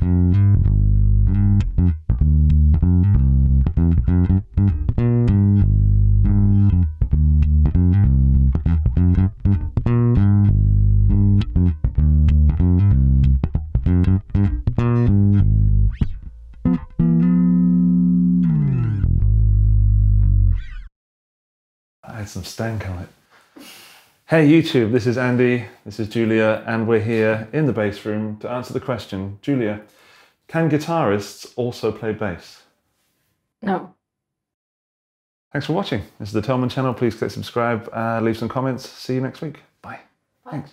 I had some stank on it. Hey YouTube, this is Andy, this is Julia, and we're here in the bass room to answer the question Julia, can guitarists also play bass? No. Thanks for watching. This is the Thomann channel. Please click subscribe, uh, leave some comments. See you next week. Bye. Bye. Thanks.